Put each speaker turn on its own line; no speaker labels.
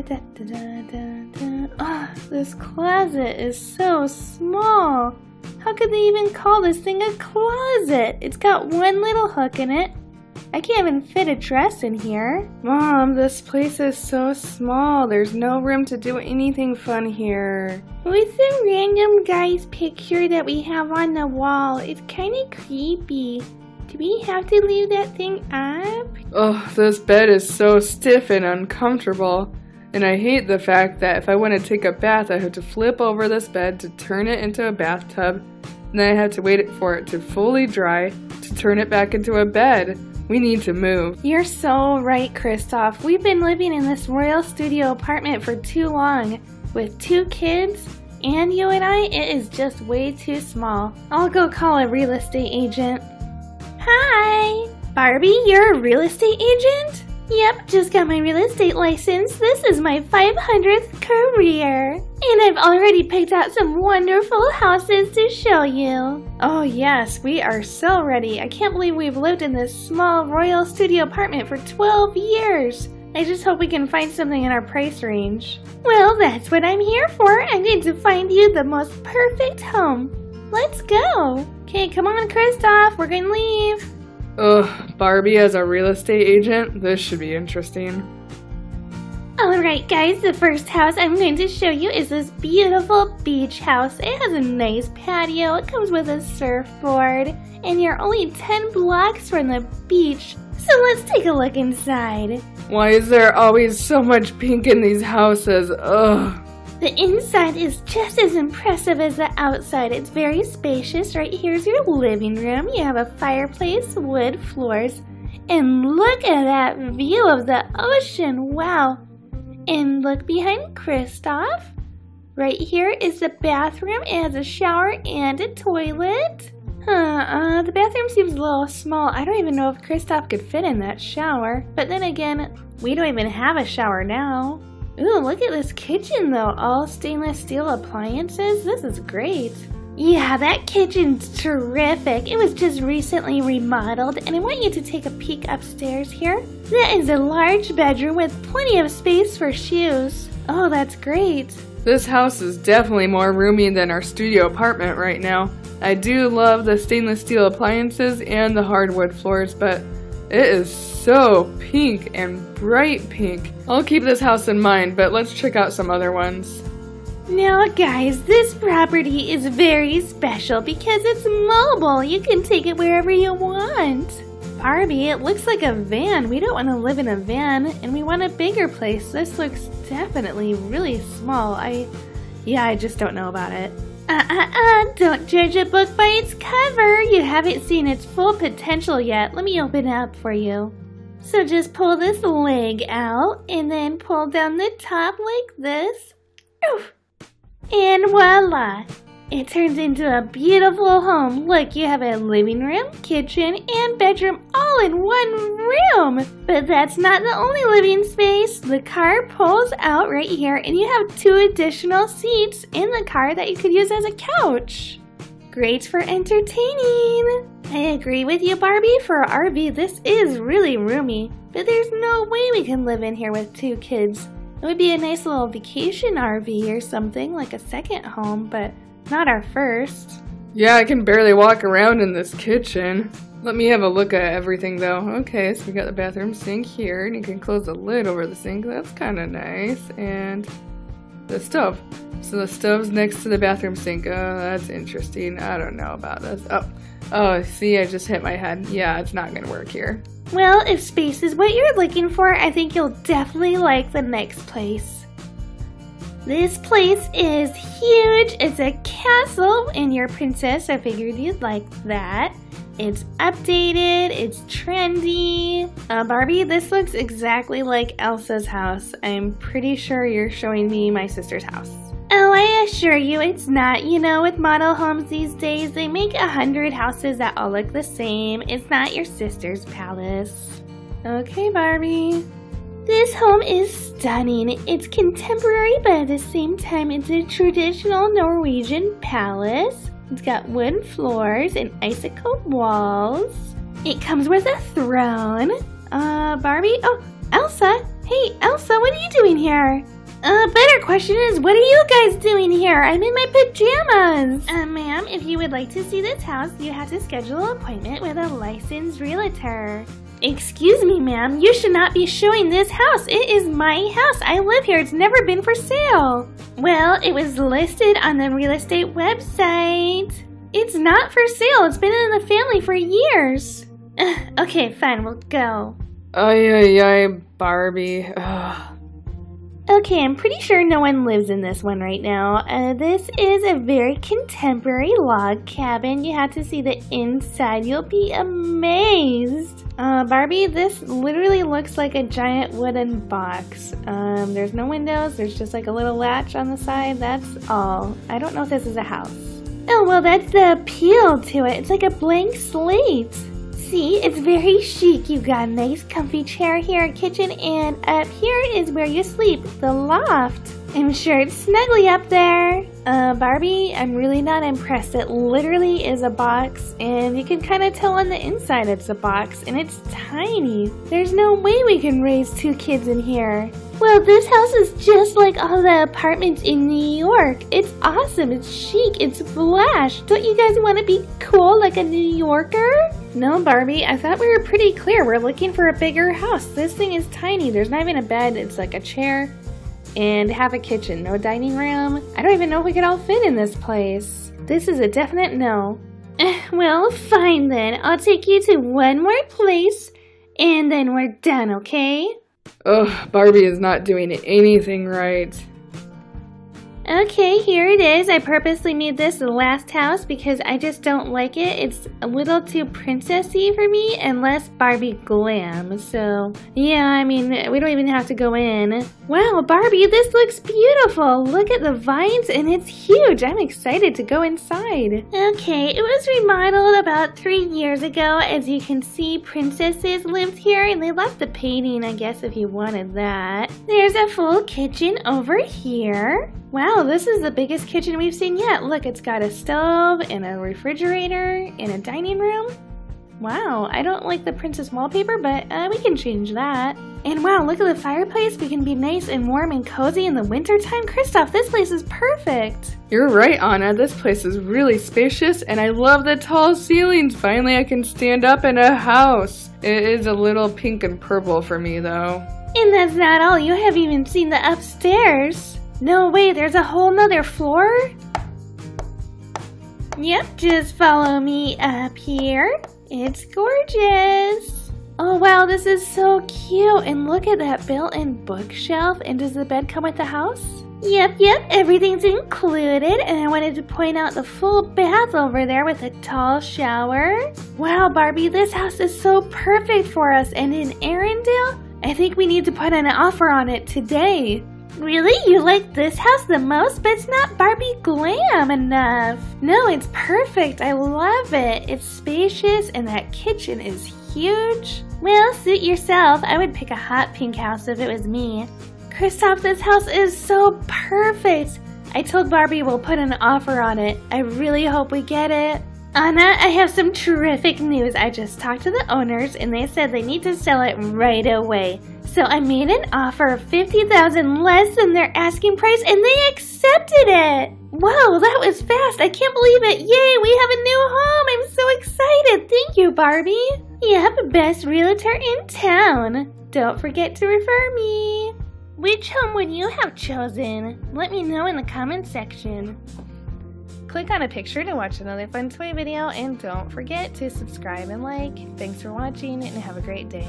da, da, da. Oh, this closet is so small. How could they even call this thing a closet? It's got one little hook in it. I can't even fit a dress in here. Mom, this place is so small. There's no room to do anything fun here. What's the random guy's picture that we have on the wall? It's kind of creepy. Do we have to leave that thing up?
Oh, this bed is so stiff and uncomfortable. And I hate the fact that if I want to take a bath, I have to flip over this bed to turn it into a bathtub. And then I have to wait for it to fully dry to turn it back into a bed. We need to move.
You're so right, Kristoff. We've been living in this Royal Studio apartment for too long. With two kids and you and I, it is just way too small. I'll go call a real estate agent. Hi! Barbie, you're a real estate agent? Yep, just got my real estate license. This is my 500th career. And I've already picked out some wonderful houses to show you. Oh yes, we are so ready. I can't believe we've lived in this small royal studio apartment for 12 years. I just hope we can find something in our price range. Well, that's what I'm here for. I'm to find you the most perfect home. Let's go. Okay, come on, Kristoff. We're going to leave.
Ugh, Barbie as a real estate agent? This should be interesting.
Alright guys, the first house I'm going to show you is this beautiful beach house. It has a nice patio, it comes with a surfboard, and you're only 10 blocks from the beach. So let's take a look inside.
Why is there always so much pink in these houses? Ugh.
The inside is just as impressive as the outside. It's very spacious. Right here's your living room. You have a fireplace, wood floors, and look at that view of the ocean. Wow. And look behind Kristoff. Right here is the bathroom. It has a shower and a toilet. Huh, uh, the bathroom seems a little small. I don't even know if Kristoff could fit in that shower. But then again, we don't even have a shower now. Ooh, look at this kitchen though. All stainless steel appliances. This is great. Yeah, that kitchen's terrific. It was just recently remodeled, and I want you to take a peek upstairs here. That is a large bedroom with plenty of space for shoes. Oh, that's great.
This house is definitely more roomy than our studio apartment right now. I do love the stainless steel appliances and the hardwood floors, but it is so pink and bright pink. I'll keep this house in mind, but let's check out some other ones.
Now, guys, this property is very special because it's mobile. You can take it wherever you want. Barbie, it looks like a van. We don't want to live in a van, and we want a bigger place. This looks definitely really small. I, yeah, I just don't know about it. Uh-uh-uh, don't judge a book by its cover. You haven't seen its full potential yet. Let me open it up for you. So just pull this leg out and then pull down the top like this. Oof. And voila! It turns into a beautiful home. Look, you have a living room, kitchen, and bedroom all in one room. But that's not the only living space. The car pulls out right here, and you have two additional seats in the car that you could use as a couch. Great for entertaining. I agree with you, Barbie. For our RV, this is really roomy. But there's no way we can live in here with two kids. It would be a nice little vacation RV or something, like a second home, but not our first.
Yeah, I can barely walk around in this kitchen. Let me have a look at everything though. Okay, so we got the bathroom sink here, and you can close the lid over the sink. That's kind of nice. And the stove. So the stove's next to the bathroom sink. Oh, that's interesting. I don't know about this. Oh, oh, see, I just hit my head. Yeah, it's not gonna work here.
Well, if space is what you're looking for, I think you'll definitely like the next place. This place is huge. It's a castle, and you're princess. I figured you'd like that. It's updated, it's trendy. Uh, Barbie, this looks exactly like Elsa's house. I'm pretty sure you're showing me my sister's house. Oh, I assure you it's not. You know, with model homes these days, they make a hundred houses that all look the same. It's not your sister's palace. Okay, Barbie. This home is stunning. It's contemporary, but at the same time, it's a traditional Norwegian palace. It's got wood floors and icicle walls. It comes with a throne. Uh, Barbie? Oh, Elsa? Hey, Elsa, what are you doing here? A better question is, what are you guys doing here? I'm in my pajamas. Uh, ma'am, if you would like to see this house, you have to schedule an appointment with a licensed realtor. Excuse me, ma'am, you should not be showing this house. It is my house. I live here. It's never been for sale. Well, it was listed on the real estate website. It's not for sale. It's been in the family for years. okay, fine, we'll go.
Ay, ay, ay, Barbie. Ugh.
Okay, I'm pretty sure no one lives in this one right now. Uh, this is a very contemporary log cabin. You have to see the inside. You'll be amazed. Uh, Barbie, this literally looks like a giant wooden box. Um, there's no windows. There's just like a little latch on the side. That's all. I don't know if this is a house. Oh, well, that's the appeal to it. It's like a blank slate see, it's very chic. You've got a nice comfy chair here, kitchen, and up here is where you sleep, the loft. I'm sure it's snuggly up there. Uh, Barbie, I'm really not impressed. It literally is a box, and you can kind of tell on the inside it's a box, and it's tiny. There's no way we can raise two kids in here. Well, this house is just like all the apartments in New York. It's awesome, it's chic, it's flash. Don't you guys want to be cool like a New Yorker? No, Barbie, I thought we were pretty clear. We're looking for a bigger house. This thing is tiny. There's not even a bed, it's like a chair and have a kitchen. No dining room. I don't even know if we could all fit in this place. This is a definite no. well, fine then. I'll take you to one more place and then we're done, okay?
Ugh, Barbie is not doing anything right.
Okay, here it is. I purposely made this last house because I just don't like it. It's a little too princessy for me and less Barbie glam. So, yeah, I mean, we don't even have to go in. Wow, Barbie, this looks beautiful. Look at the vines and it's huge. I'm excited to go inside. Okay, it was remodeled about three years ago. As you can see, princesses lived here and they left the painting, I guess, if you wanted that. There's a full kitchen over here. Wow, this is the biggest kitchen we've seen yet. Look, it's got a stove and a refrigerator and a dining room. Wow, I don't like the princess wallpaper, but uh, we can change that. And wow, look at the fireplace. We can be nice and warm and cozy in the wintertime. Kristoff, this place is perfect.
You're right, Anna. This place is really spacious, and I love the tall ceilings. Finally, I can stand up in a house. It is a little pink and purple for me, though.
And that's not all. You haven't even seen the upstairs. No, way, there's a whole nother floor? Yep, just follow me up here. It's gorgeous. Oh wow, this is so cute. And look at that built-in bookshelf. And does the bed come with the house? Yep, yep, everything's included. And I wanted to point out the full bath over there with a tall shower. Wow, Barbie, this house is so perfect for us. And in Arendelle, I think we need to put an offer on it today. Really? You like this house the most, but it's not Barbie glam enough. No, it's perfect. I love it. It's spacious and that kitchen is huge. Well, suit yourself. I would pick a hot pink house if it was me. Kristoff, this house is so perfect. I told Barbie we'll put an offer on it. I really hope we get it. Anna, I have some terrific news. I just talked to the owners and they said they need to sell it right away. So I made an offer of 50000 less than their asking price and they accepted it. Whoa, that was fast. I can't believe it. Yay, we have a new home. I'm so excited. Thank you, Barbie. Yep, best realtor in town. Don't forget to refer me. Which home would you have chosen? Let me know in the comment section.
Click on a picture to watch another fun toy video and don't forget to subscribe and like. Thanks for watching and have a great day.